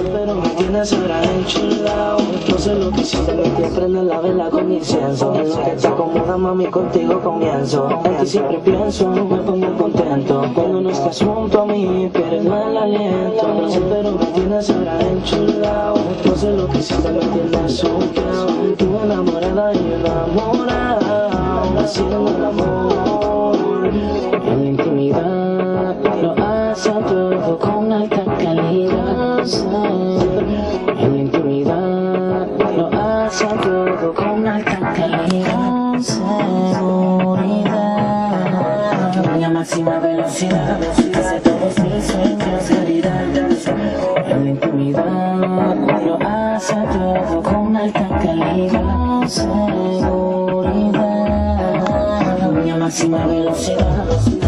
Pero me tienes ahora enchilado No sé lo que siento, me te prende la vela con incienso. En lo que te acomoda mami contigo comienzo En ti siempre pienso, me pongo contento. Cuando no estás junto a mí pierdo el aliento. No sé pero me tienes ahora enchilado No sé lo que siento, me tienes suqueado Tú enamorada y yo enamorado Haciendo el amor. En la intimidad lo hace todo con alta calidad En la intimidad lo hace todo con alta calidad. Seguridad La máxima velocidad Hace todos mis sueños realidad En la intimidad lo hace todo con alta calidad. Seguridad La máxima velocidad